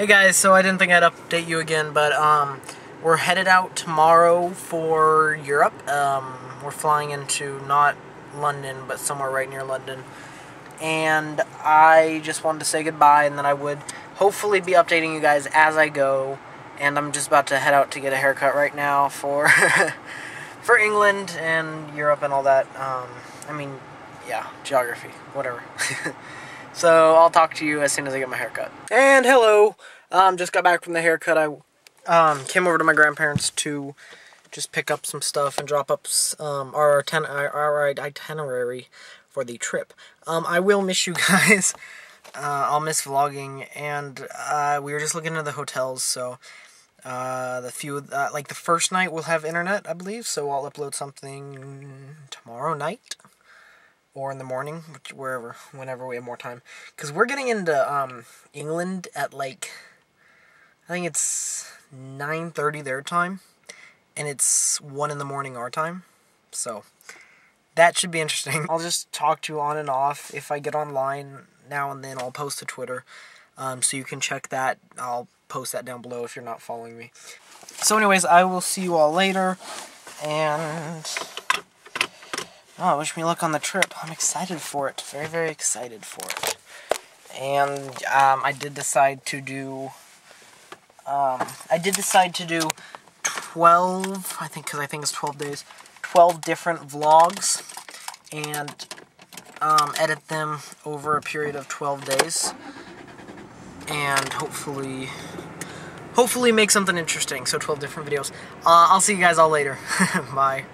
Hey guys, so I didn't think I'd update you again, but um, we're headed out tomorrow for Europe. Um, we're flying into not London, but somewhere right near London. And I just wanted to say goodbye, and then I would hopefully be updating you guys as I go. And I'm just about to head out to get a haircut right now for for England and Europe and all that. Um, I mean, yeah, geography, whatever. So I'll talk to you as soon as I get my haircut. And hello, um, just got back from the haircut. I um, came over to my grandparents to just pick up some stuff and drop up um, our, our itinerary for the trip. Um, I will miss you guys. Uh, I'll miss vlogging, and uh, we were just looking at the hotels, so uh, the few, uh, like the first night we'll have internet, I believe, so I'll upload something tomorrow night or in the morning, which, wherever, whenever we have more time. Because we're getting into um, England at like, I think it's 9.30 their time, and it's 1 in the morning our time. So, that should be interesting. I'll just talk to you on and off. If I get online now and then, I'll post to Twitter. Um, so you can check that. I'll post that down below if you're not following me. So anyways, I will see you all later. And Oh, wish me luck on the trip. I'm excited for it. Very, very excited for it. And um, I did decide to do. Um, I did decide to do 12, I think, because I think it's 12 days, 12 different vlogs and um, edit them over a period of 12 days. And hopefully, hopefully make something interesting. So 12 different videos. Uh, I'll see you guys all later. Bye.